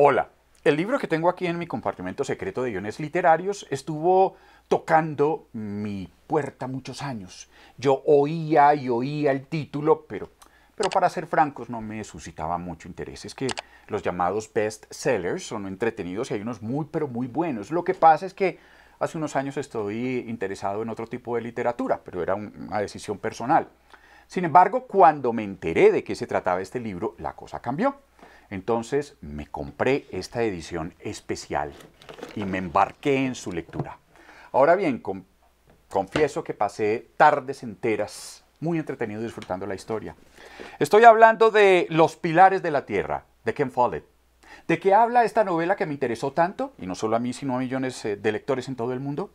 Hola, el libro que tengo aquí en mi compartimento secreto de guiones literarios estuvo tocando mi puerta muchos años. Yo oía y oía el título, pero, pero para ser francos no me suscitaba mucho interés. Es que los llamados best sellers son entretenidos y hay unos muy pero muy buenos. Lo que pasa es que hace unos años estoy interesado en otro tipo de literatura, pero era una decisión personal. Sin embargo, cuando me enteré de qué se trataba este libro, la cosa cambió. Entonces me compré esta edición especial y me embarqué en su lectura. Ahora bien, confieso que pasé tardes enteras muy entretenido disfrutando la historia. Estoy hablando de Los Pilares de la Tierra, de Ken Follett. ¿De qué habla esta novela que me interesó tanto, y no solo a mí, sino a millones eh, de lectores en todo el mundo?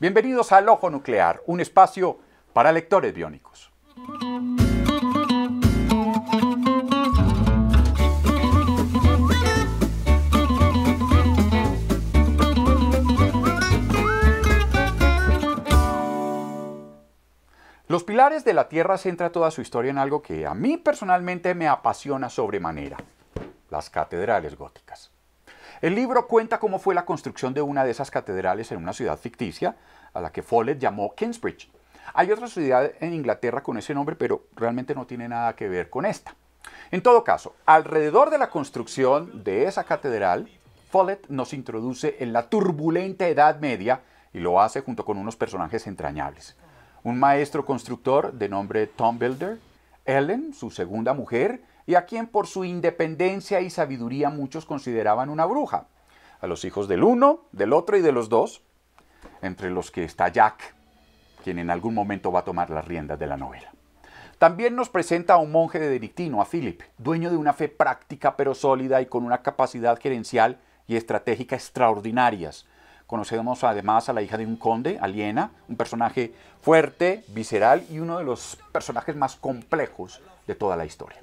Bienvenidos al Ojo Nuclear, un espacio para lectores biónicos. Los Pilares de la Tierra centra toda su historia en algo que a mí personalmente me apasiona sobremanera, las catedrales góticas. El libro cuenta cómo fue la construcción de una de esas catedrales en una ciudad ficticia, a la que Follett llamó Kingsbridge. Hay otra ciudad en Inglaterra con ese nombre, pero realmente no tiene nada que ver con esta. En todo caso, alrededor de la construcción de esa catedral, Follett nos introduce en la turbulenta Edad Media y lo hace junto con unos personajes entrañables un maestro constructor de nombre Tom Builder, Ellen, su segunda mujer, y a quien por su independencia y sabiduría muchos consideraban una bruja, a los hijos del uno, del otro y de los dos, entre los que está Jack, quien en algún momento va a tomar las riendas de la novela. También nos presenta a un monje de Benedictino, a Philip, dueño de una fe práctica pero sólida y con una capacidad gerencial y estratégica extraordinarias, Conocemos además a la hija de un conde, Aliena, un personaje fuerte, visceral y uno de los personajes más complejos de toda la historia.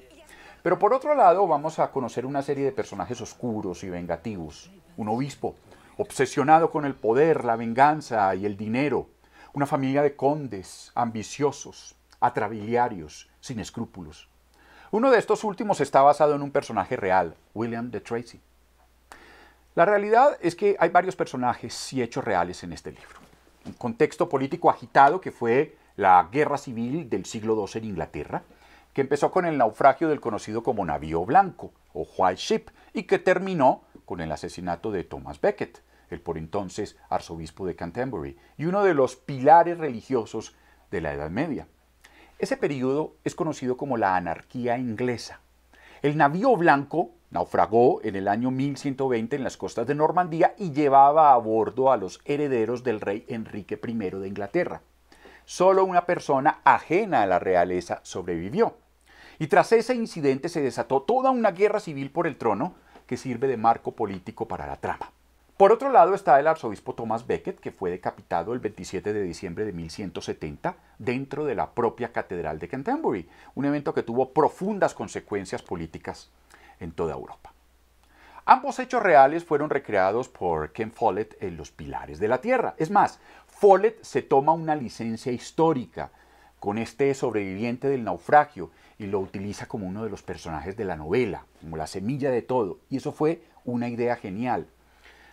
Pero por otro lado vamos a conocer una serie de personajes oscuros y vengativos. Un obispo, obsesionado con el poder, la venganza y el dinero. Una familia de condes, ambiciosos, atrabiliarios, sin escrúpulos. Uno de estos últimos está basado en un personaje real, William de Tracy. La realidad es que hay varios personajes y hechos reales en este libro. Un contexto político agitado que fue la guerra civil del siglo II en Inglaterra, que empezó con el naufragio del conocido como navío blanco o White Ship y que terminó con el asesinato de Thomas Becket, el por entonces arzobispo de Canterbury y uno de los pilares religiosos de la Edad Media. Ese periodo es conocido como la anarquía inglesa. El navío blanco Naufragó en el año 1120 en las costas de Normandía y llevaba a bordo a los herederos del rey Enrique I de Inglaterra. Solo una persona ajena a la realeza sobrevivió. Y tras ese incidente se desató toda una guerra civil por el trono que sirve de marco político para la trama. Por otro lado está el arzobispo Thomas Becket, que fue decapitado el 27 de diciembre de 1170 dentro de la propia Catedral de Canterbury, un evento que tuvo profundas consecuencias políticas en toda Europa. Ambos hechos reales fueron recreados por Ken Follett en Los Pilares de la Tierra. Es más, Follett se toma una licencia histórica con este sobreviviente del naufragio y lo utiliza como uno de los personajes de la novela, como la semilla de todo, y eso fue una idea genial.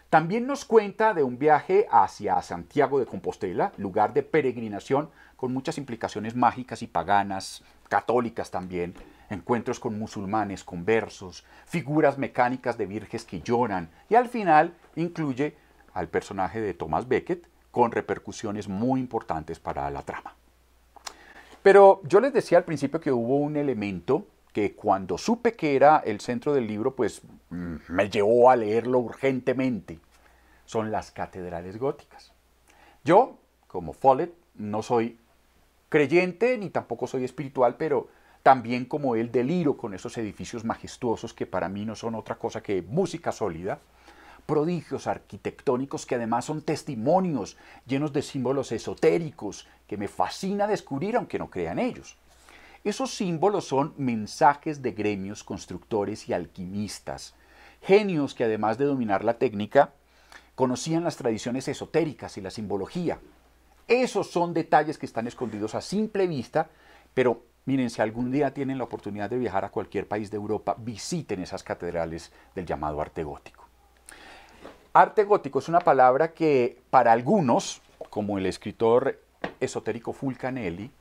También nos cuenta de un viaje hacia Santiago de Compostela, lugar de peregrinación con muchas implicaciones mágicas y paganas, católicas también, encuentros con musulmanes conversos, figuras mecánicas de virges que lloran y al final incluye al personaje de Thomas Becket con repercusiones muy importantes para la trama. Pero yo les decía al principio que hubo un elemento que cuando supe que era el centro del libro, pues mm, me llevó a leerlo urgentemente. Son las catedrales góticas. Yo, como Follett, no soy creyente ni tampoco soy espiritual, pero también como él deliro con esos edificios majestuosos que para mí no son otra cosa que música sólida, prodigios arquitectónicos que además son testimonios llenos de símbolos esotéricos que me fascina descubrir aunque no crean ellos. Esos símbolos son mensajes de gremios constructores y alquimistas, genios que además de dominar la técnica, conocían las tradiciones esotéricas y la simbología. Esos son detalles que están escondidos a simple vista, pero Miren, si algún día tienen la oportunidad de viajar a cualquier país de Europa, visiten esas catedrales del llamado arte gótico. Arte gótico es una palabra que para algunos, como el escritor esotérico Fulcanelli,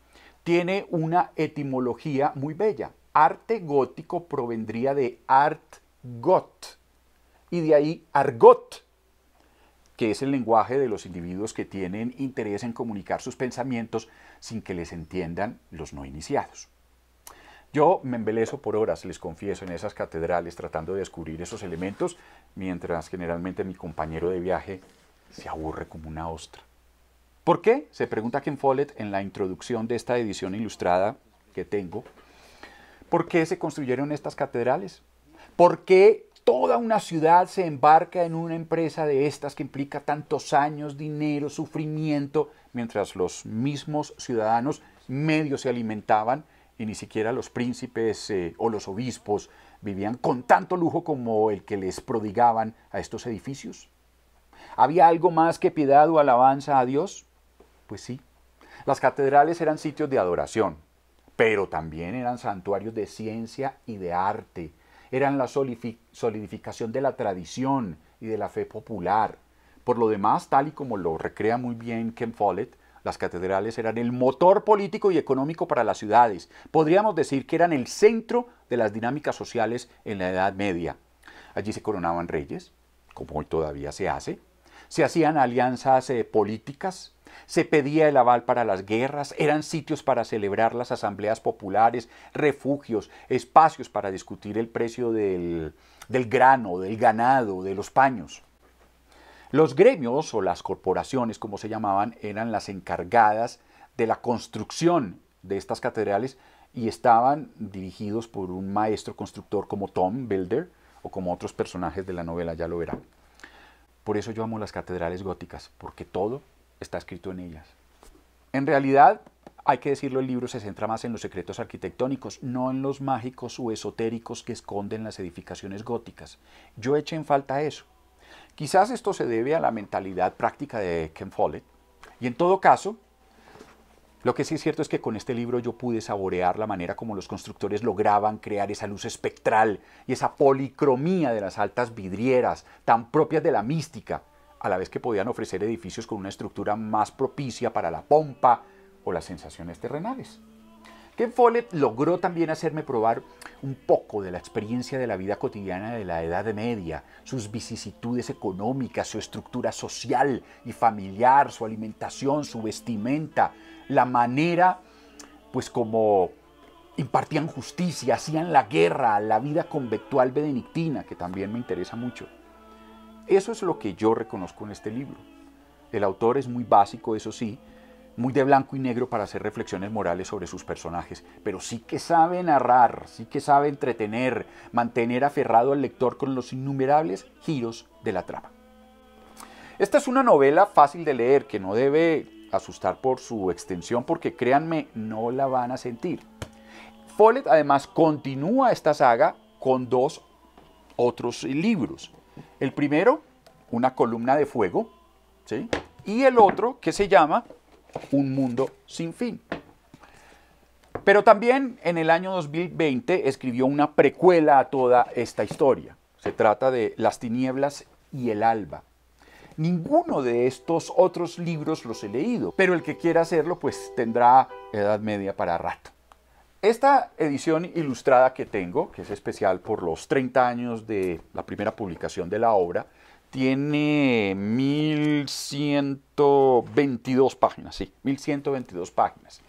tiene una etimología muy bella. Arte gótico provendría de art got y de ahí argot, que es el lenguaje de los individuos que tienen interés en comunicar sus pensamientos sin que les entiendan los no iniciados. Yo me embelezo por horas, les confieso, en esas catedrales tratando de descubrir esos elementos, mientras generalmente mi compañero de viaje se aburre como una ostra. ¿Por qué? Se pregunta Ken Follett en la introducción de esta edición ilustrada que tengo. ¿Por qué se construyeron estas catedrales? ¿Por qué toda una ciudad se embarca en una empresa de estas que implica tantos años, dinero, sufrimiento, mientras los mismos ciudadanos medios se alimentaban y ni siquiera los príncipes eh, o los obispos vivían con tanto lujo como el que les prodigaban a estos edificios? ¿Había algo más que piedad o alabanza a Dios? Pues sí, las catedrales eran sitios de adoración, pero también eran santuarios de ciencia y de arte. Eran la solidificación de la tradición y de la fe popular. Por lo demás, tal y como lo recrea muy bien Ken Follett, las catedrales eran el motor político y económico para las ciudades. Podríamos decir que eran el centro de las dinámicas sociales en la Edad Media. Allí se coronaban reyes, como hoy todavía se hace. Se hacían alianzas eh, políticas, se pedía el aval para las guerras, eran sitios para celebrar las asambleas populares, refugios, espacios para discutir el precio del, del grano, del ganado, de los paños. Los gremios o las corporaciones, como se llamaban, eran las encargadas de la construcción de estas catedrales y estaban dirigidos por un maestro constructor como Tom Builder o como otros personajes de la novela, ya lo verán. Por eso yo amo las catedrales góticas, porque todo está escrito en ellas. En realidad, hay que decirlo, el libro se centra más en los secretos arquitectónicos, no en los mágicos o esotéricos que esconden las edificaciones góticas. Yo eché en falta eso. Quizás esto se debe a la mentalidad práctica de Ken Follett. Y en todo caso, lo que sí es cierto es que con este libro yo pude saborear la manera como los constructores lograban crear esa luz espectral y esa policromía de las altas vidrieras, tan propias de la mística, a la vez que podían ofrecer edificios con una estructura más propicia para la pompa o las sensaciones terrenales. Ken Follett logró también hacerme probar un poco de la experiencia de la vida cotidiana de la Edad Media, sus vicisitudes económicas, su estructura social y familiar, su alimentación, su vestimenta, la manera, pues como impartían justicia, hacían la guerra, la vida conventual benedictina, que también me interesa mucho. Eso es lo que yo reconozco en este libro. El autor es muy básico, eso sí, muy de blanco y negro para hacer reflexiones morales sobre sus personajes, pero sí que sabe narrar, sí que sabe entretener, mantener aferrado al lector con los innumerables giros de la trama. Esta es una novela fácil de leer que no debe asustar por su extensión porque créanme, no la van a sentir. Follett además continúa esta saga con dos otros libros. El primero, una columna de fuego, ¿sí? y el otro que se llama Un mundo sin fin. Pero también en el año 2020 escribió una precuela a toda esta historia. Se trata de Las tinieblas y el alba. Ninguno de estos otros libros los he leído, pero el que quiera hacerlo pues tendrá edad media para rato. Esta edición ilustrada que tengo, que es especial por los 30 años de la primera publicación de la obra, tiene 1122 páginas, sí, 1122 páginas.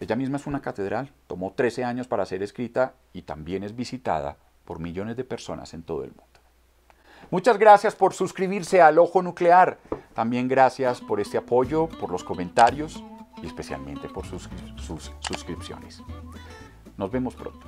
Ella misma es una catedral, tomó 13 años para ser escrita y también es visitada por millones de personas en todo el mundo. Muchas gracias por suscribirse al Ojo Nuclear. También gracias por este apoyo, por los comentarios especialmente por sus, sus suscripciones. Nos vemos pronto.